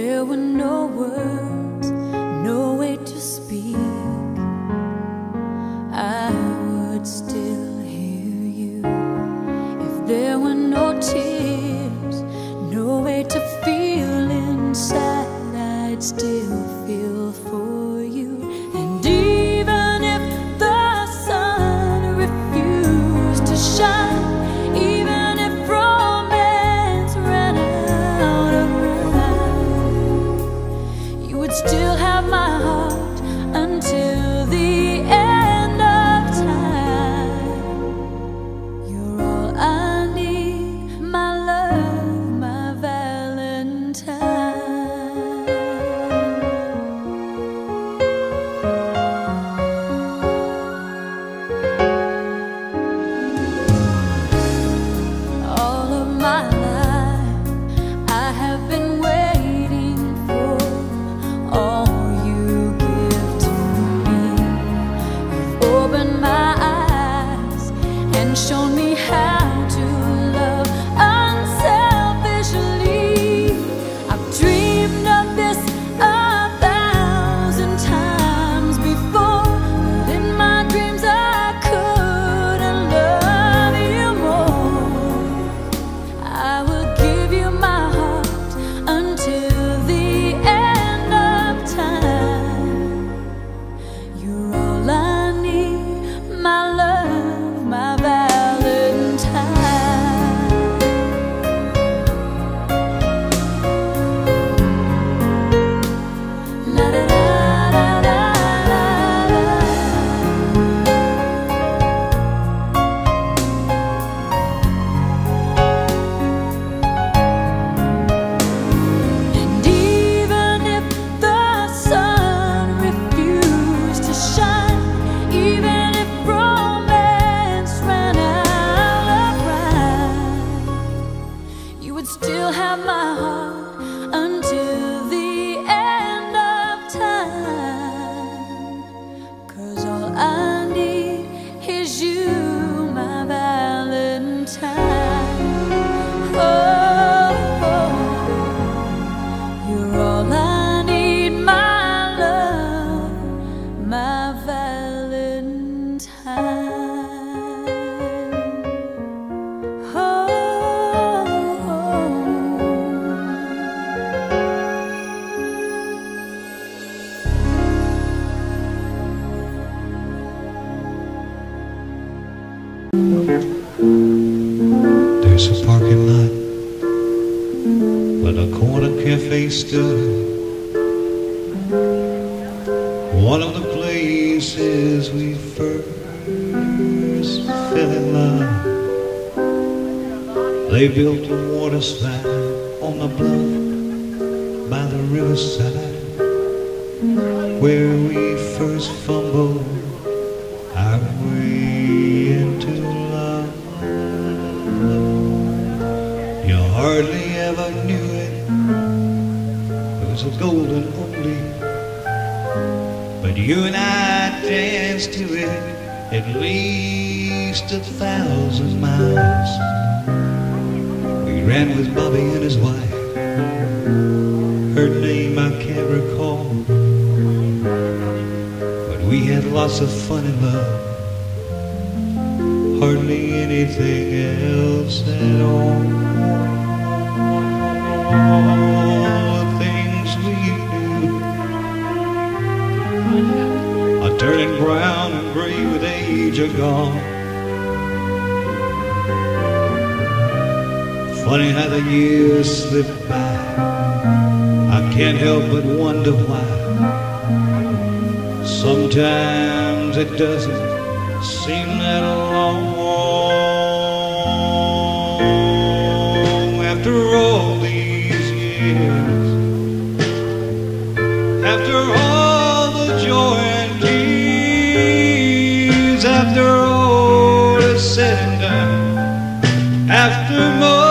there were no words, no way to speak, I would still hear you. If there were no tears, my life, I have been waiting for all you give to me. You've opened my eyes and shown me how There's a parking lot where a corner cafe stood. One of the places we first fell in love. They built a water slide on the bluff by the riverside where we first fumbled hardly ever knew it. It was a golden only. But you and I danced to it at least a thousand miles. We ran with Bobby and his wife. Her name I can't recall. But we had lots of fun in love. Hardly anything else at all. All the things we do are turning brown and gray with age are gone. Funny how the years slip by. I can't help but wonder why. Sometimes it doesn't seem that long After all the joy and tears, after all is said and after most